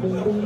감사합니다.